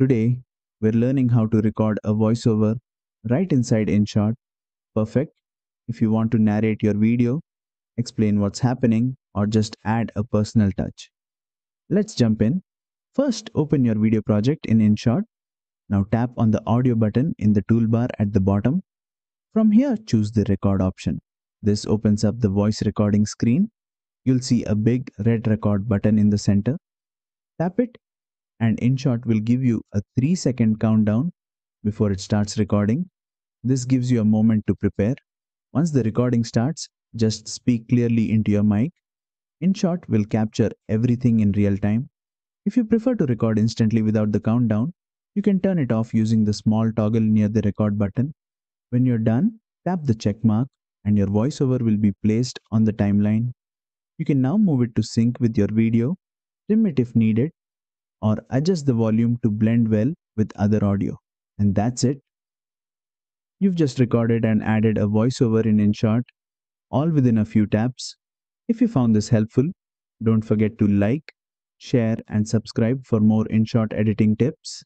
Today, we're learning how to record a voiceover right inside InShot. Perfect if you want to narrate your video, explain what's happening, or just add a personal touch. Let's jump in. First, open your video project in InShot. Now tap on the audio button in the toolbar at the bottom. From here, choose the record option. This opens up the voice recording screen. You'll see a big red record button in the center. Tap it and InShot will give you a 3 second countdown before it starts recording. This gives you a moment to prepare. Once the recording starts, just speak clearly into your mic. InShot will capture everything in real time. If you prefer to record instantly without the countdown, you can turn it off using the small toggle near the record button. When you're done, tap the check mark and your voiceover will be placed on the timeline. You can now move it to sync with your video, trim it if needed, or adjust the volume to blend well with other audio. And that's it. You've just recorded and added a voiceover in InShot, all within a few taps. If you found this helpful, don't forget to like, share, and subscribe for more InShot editing tips.